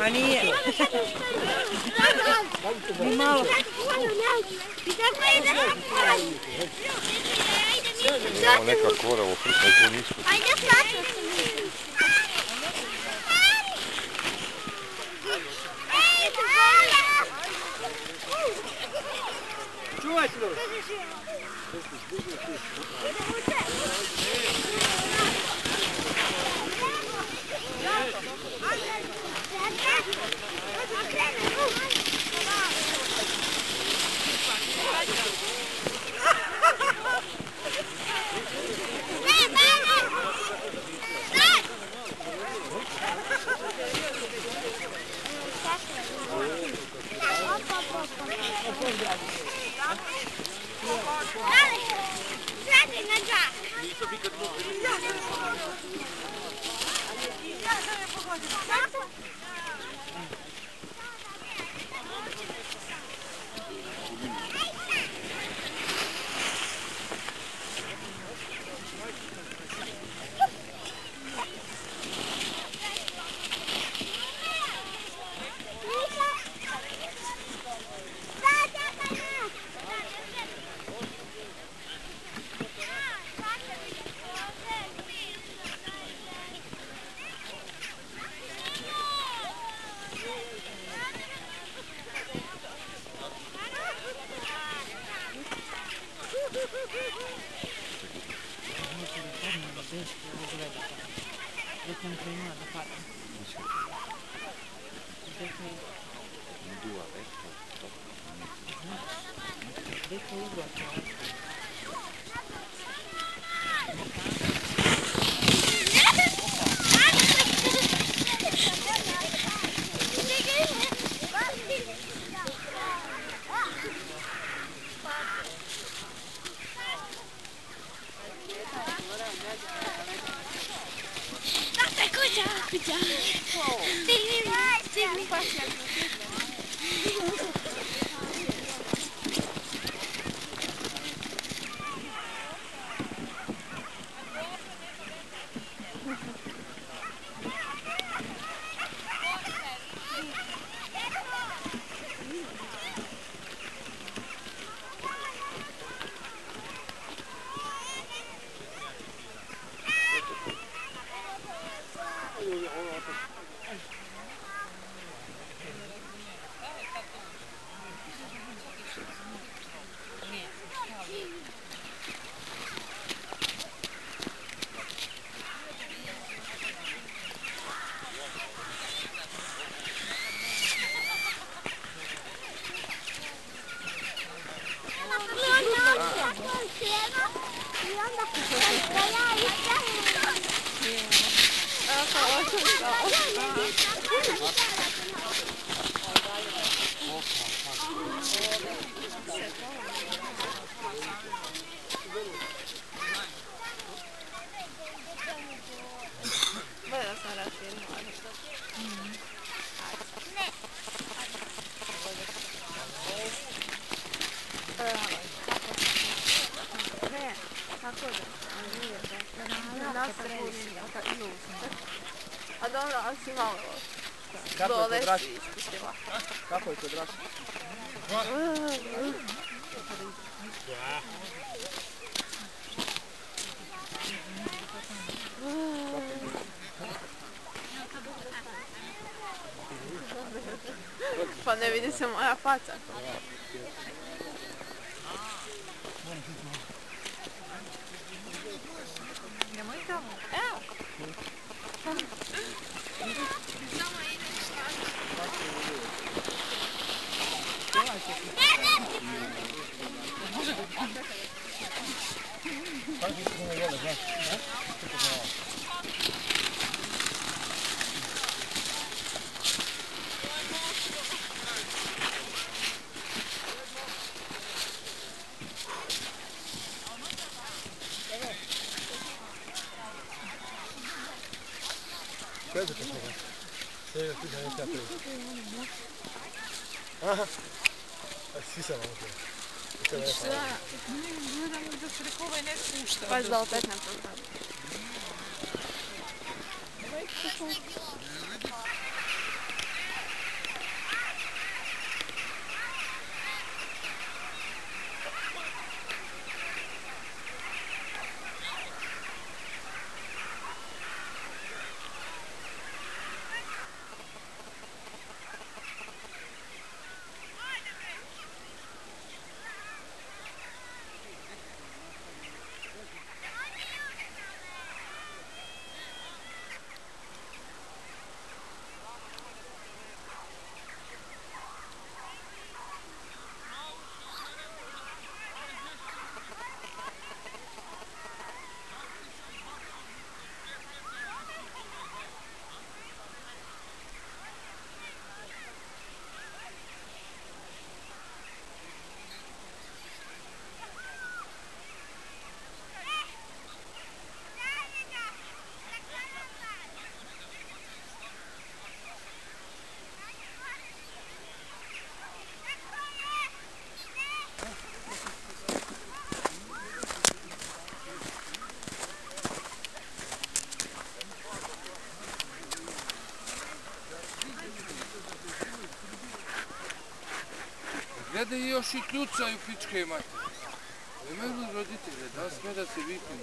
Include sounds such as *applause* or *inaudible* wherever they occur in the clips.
Они... Немало. Ona neka kora ovo prišla, nisu. Ajde, sad Чувай сюда. Слушай, слушай, слушай. Dalej! Dalej na dach! pode. Tá? Deci în primul de față. Deci. Deci. Nu duă, vezi? Deci, nu duă. 别讲了，听你，听你把声。Dobro, ali si malo Kako Raši? ispustila. Kako je kod Raši? Pa ne vidi se moja faca. Chega, tá chegando. Chega, aqui já a Ah, assim se vamos ver. Šta, ne znam da se rekao ovaj I još i kljucaju pičke imate. Imaju roditelje, da li sme da se vikne?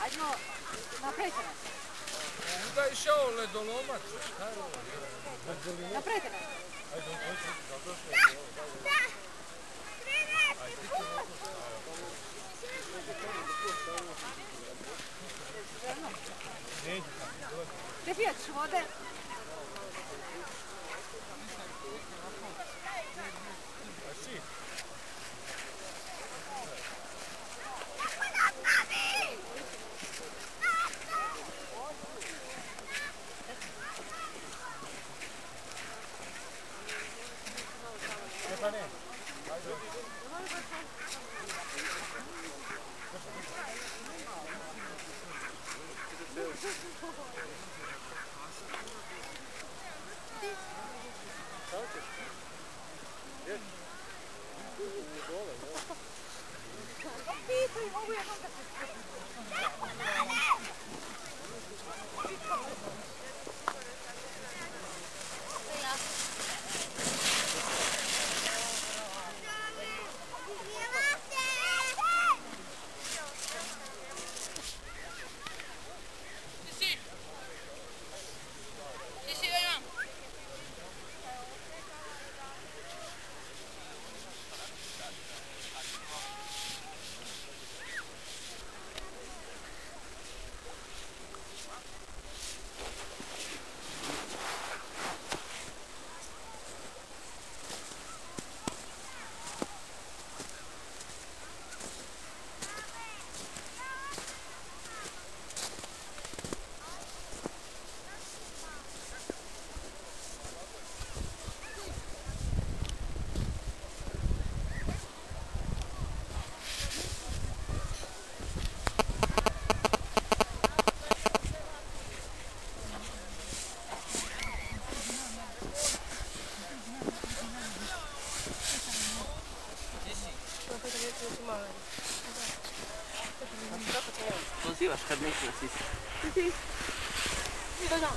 Ajmo, napravite nas. Kuda je išao ledolomac? Napravite nas. Lepiej, czy schade. Oh, we have one that's just... Così va scarnito la stessa. Sì, sì. Sì, no, no.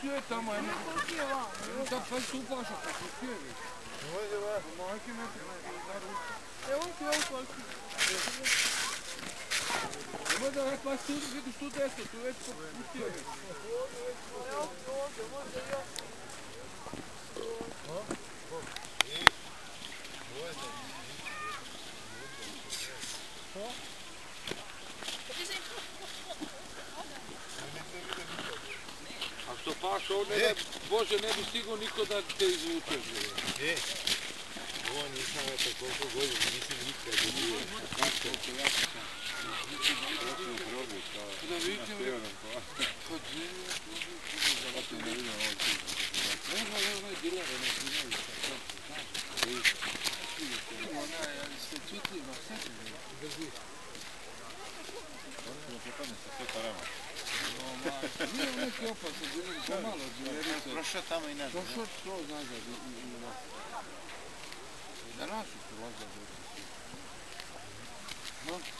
skjøt av meg. Da falt hun bare så på skjøt. Du må ikke med til meg. Eu não tenho Eu vou dar para tudo que tu estuda isso, tu és por quê? Eu vou, eu vou ter. Ó. Boa. Boa. Boa. Što paš ovdje, ne, Bože, ne bi stigao niko da te izvuče. E, ovo nisam eto koliko godina, nisam nikad vidio. Da vidim, kod živio, zato ne vidim ovo tu. Ne znam, ne znam, dilere, ne znam, Ona je se čutljiva, sve se drži. Nije uvijek je opasno, pomalo džinjerice. Prošao tamo i nazad. Prošao to nazad i nazad. I da nas su prolazili. No?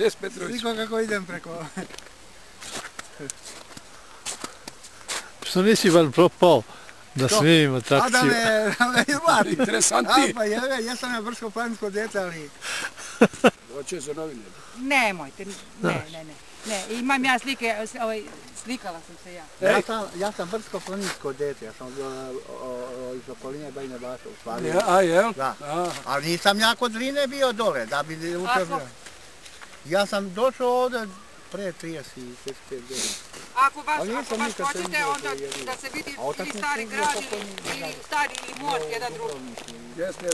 Gdje si Petrović? Slikao kako idem preko... Što nisi bar propao da snimim A da atrakciju? me, da me. A *laughs* Interesanti. pa je, jesam ja brsko planinsko djete, ali... *laughs* Hoće za novine. Nemojte, ne, ne, ne. Ne, imam ja slike, ovaj, slikala sam se ja. Ja sam, ja sam brsko planinsko djete, ja sam o, o, iz okoline Bajne Baše u stvari. Ja, a jel? Da. A, Ali nisam ja kod Drine bio dole, da bi učeo. Ja sam došao ovdje pre 30 i 35 godina. Ako baš, Ali ako baš hoćete, onda da se vidi ili stari grad ili, ili stari i most, jedan drugi.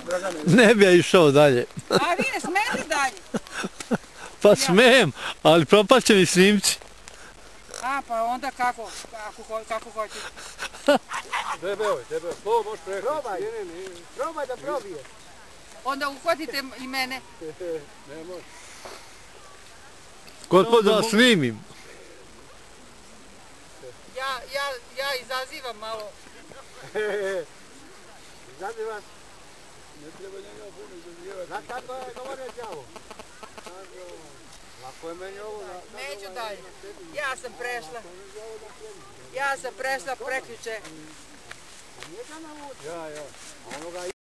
Dragane? Ne bi ja išao dalje. A vi ne smete dalje. *laughs* Pa smem, ali propaće mi snimci. A, pa onda kako, kako, ho- kako hoćete. *laughs* Debeo, debeo. To možeš preko. Probaj. Probaj da probije. Onda uhvatite i mene. *laughs* Ne može. Koliko da snimim? Ja, ja, ja izazivam malo. Vas, Ne treba njega puno izazivati. znate kako je govorio đavo? Lako je meni ovo na... Neću dalje. Ja sam prešla. Ja sam prešla preključe. Ja, ja. Onoga